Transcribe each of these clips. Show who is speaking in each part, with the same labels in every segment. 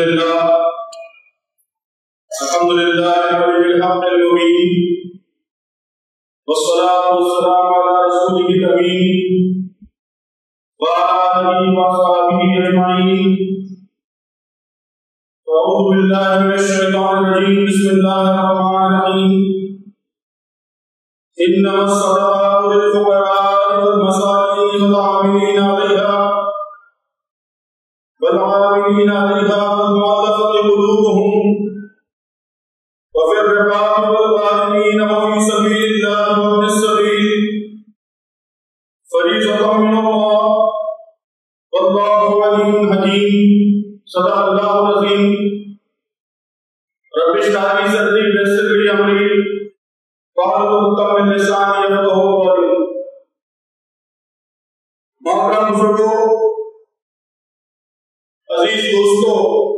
Speaker 1: لله الحمد لله رب الحق المبين والصلاة والسلام على رسوله الأمين. وعلى آله وصحبه فريضة من الله والله عليم حكيم صدق الله رب اشرح لي صدري ويسر لي امري واحلل عقدة من لساني يفقهوا قولي محترم بزرگوں عزیز دوستوں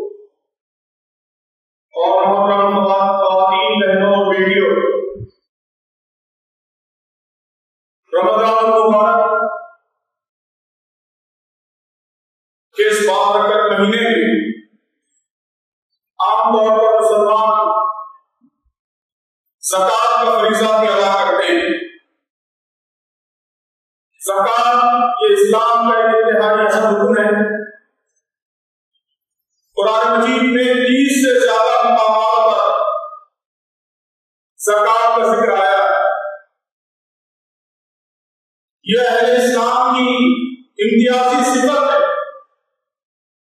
Speaker 1: مجید میں تیس سے زیادہ مقامات پر زکات کا ذکر آیا۔ ہے یہ اہل اسلام کی امتیازی صفت ہے۔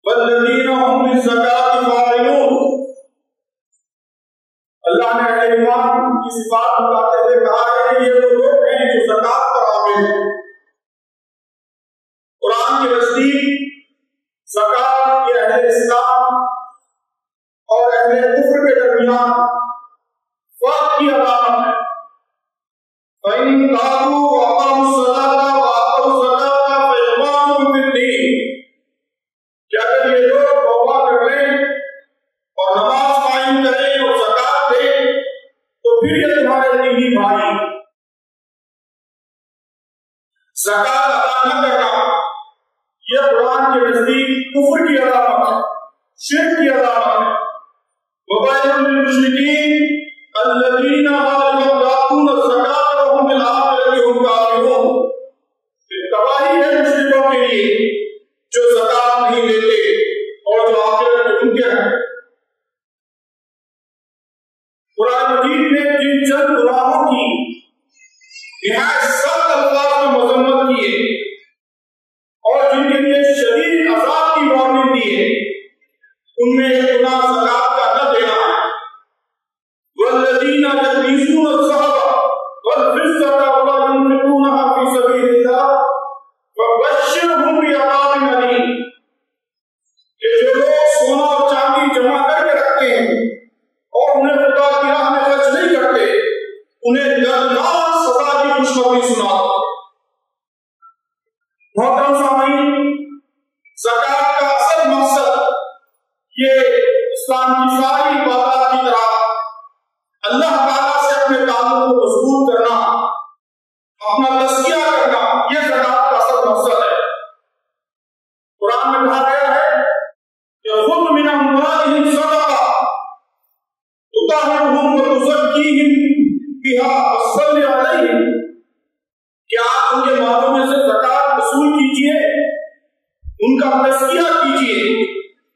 Speaker 1: والذین هم للزکاة فاعلون۔ اللہ نے اہل ایمان کی صفات بتاتے ہوئے کہا کہ یہ وہ لوگ ہیں جو زکات پر عامل ہیں۔ قرآن کے نزدیک زکات یہ اہل اسلام اہل کفر کے درمیان فرق کی علامت ہے فَإِن تَابُوا وَأَقَامُوا الصَّلَاةَ وَآتَوُا الزَّكَاةَ فَإِخْوَانُكُمْ فِي الدِّينِ۔ کہ اگر یہ لوگ توبہ کر لیں اور نماز قائم کریں اور زکات دیں، تو پھر یہ تمہارے دینی بھائی زکات ادا نہ کرنا۔ یہ قرآن کے نزدیک کفر کی علامت ہے شرک کی علامت ہے وبين المشركين الذين لا يعطون الزكاه آپ ان کے مالوں میں سے زکات وصول ان کا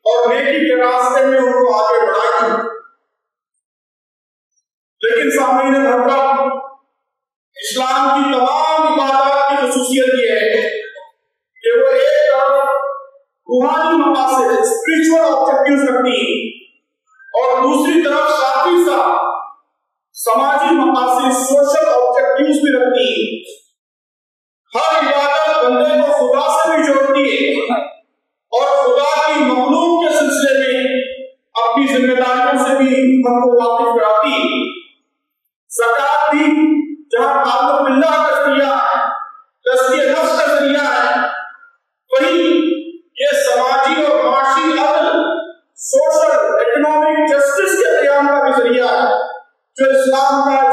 Speaker 1: اور نیکی کے راستے میں ان کو آگے بڑھائیے لیکن سامعین اسلام کی تمام عبادات کی خصوصیت یہ ہے کہ وہ ایک طرف روحانی مقاصد اسپرچل آبجیکٹیوز رکھتی اور دوسری طرف ساتھ ہی ساتھ سماجی مقاصد سوشل آبجیکٹیوز بھی رکھتی ہیں۔ ہر عبادت بندے کو خدا سے بھی جوڑتی ہے۔ اور خدا کی مخلوق کے سلسلے میں اپنی ذمہ داریوں سے بھی ہم کو واقف کراتی ہے۔ زکات بھی جہاں تعلق اللہ کا ذریعہ ہے تزکیہ نفس کا ذریعہ ہے، وہی یہ سماجی اور معاشی عدل سوشل جو اسلام کا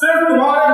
Speaker 1: Sempre uma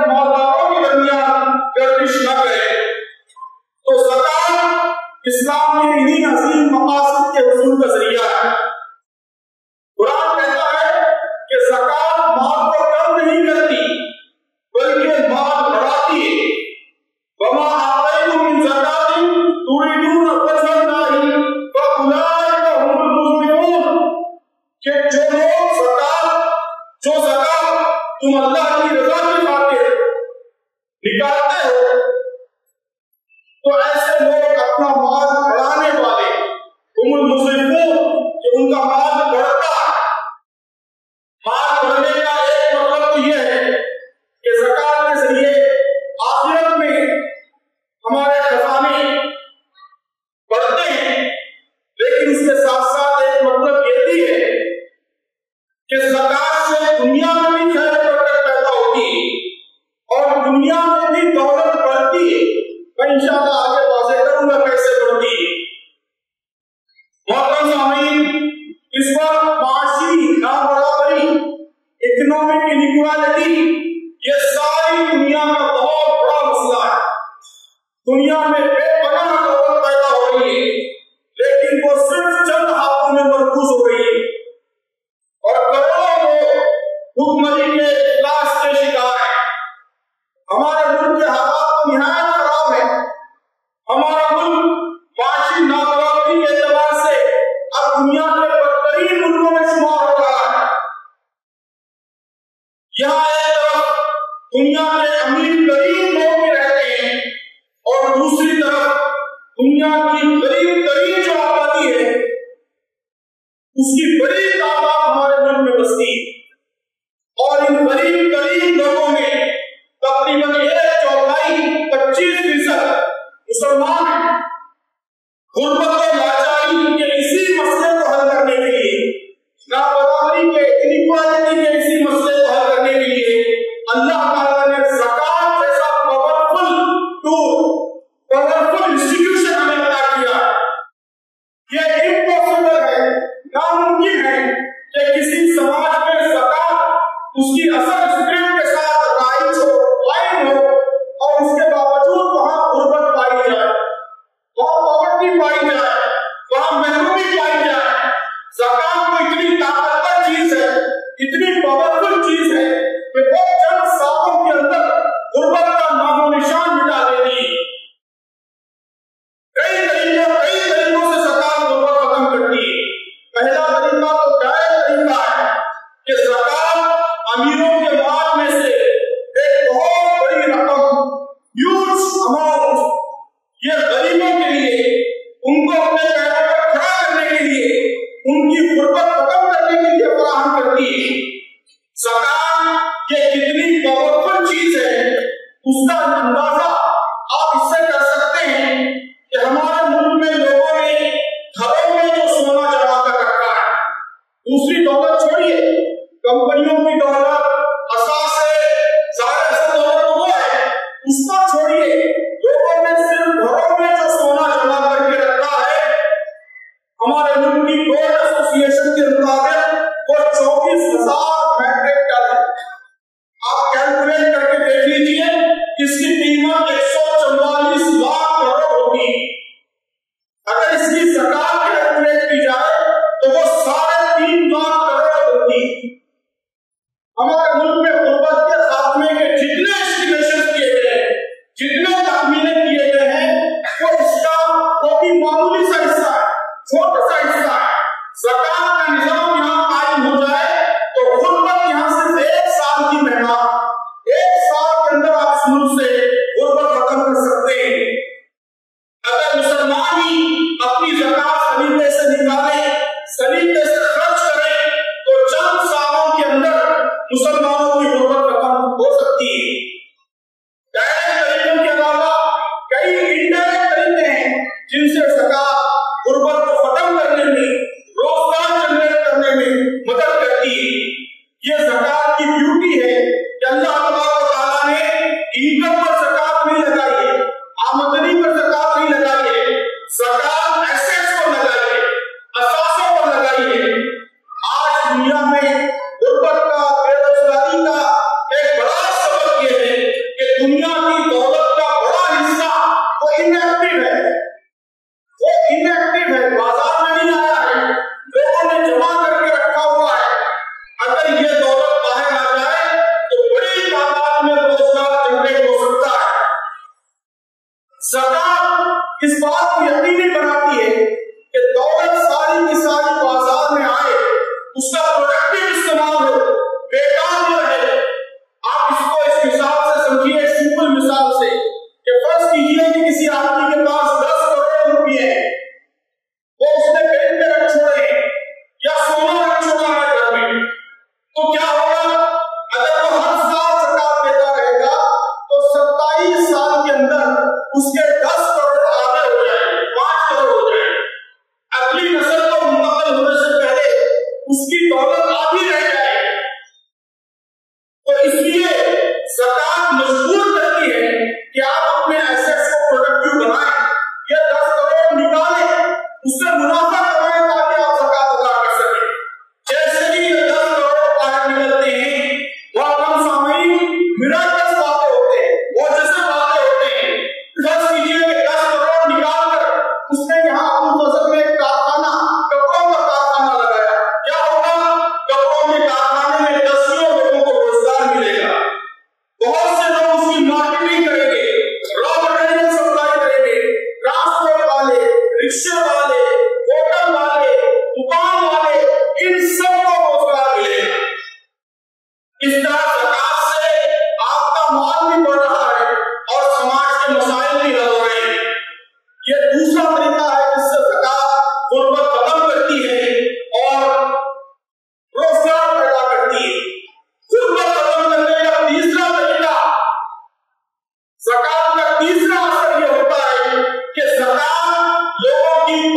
Speaker 1: Burhan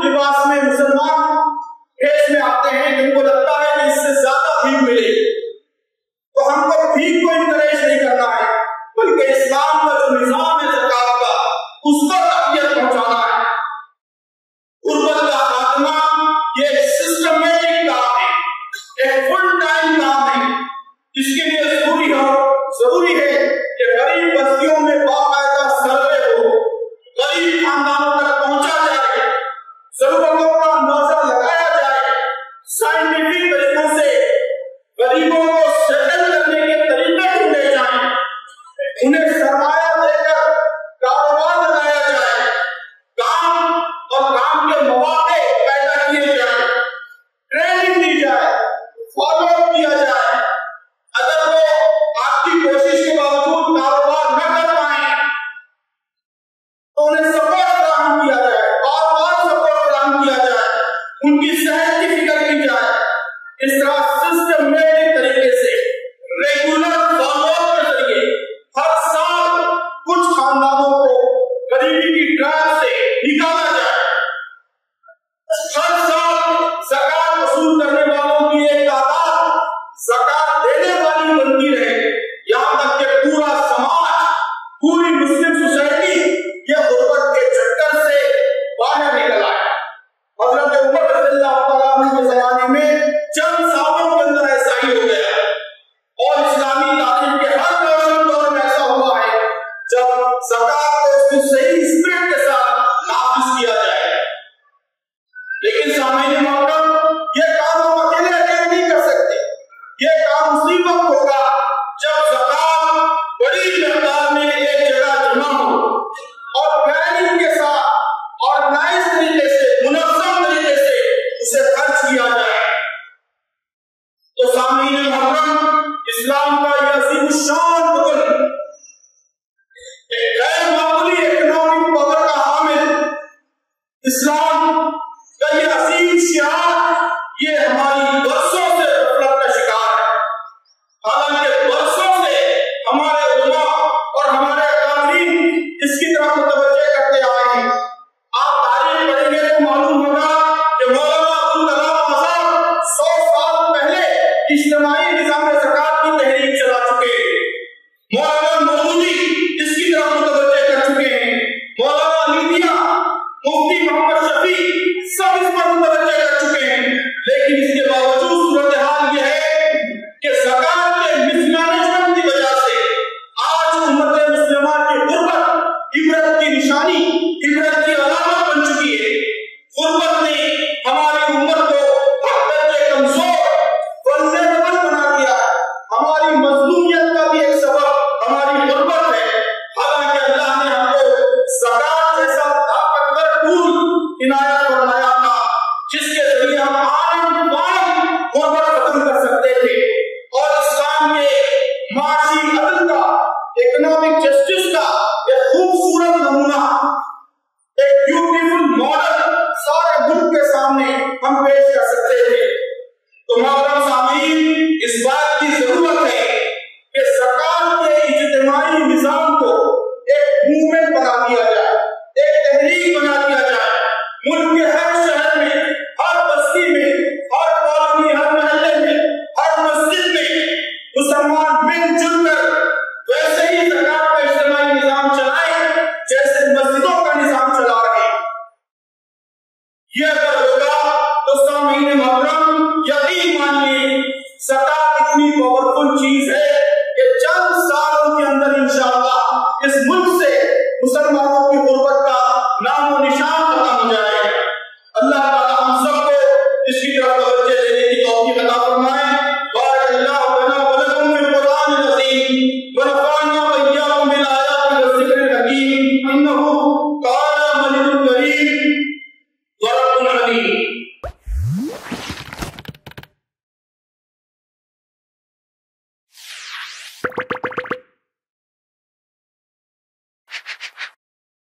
Speaker 1: لباس میں مسلمان بھیس میں آتے ہیں جن کو لگتا ہے کہ اس سے زیادہ بھیڑ ملے۔ تو ہم کو بھیڑ کو انکریج نہیں کرنا ہے، بلکہ اسلام کا جو نظام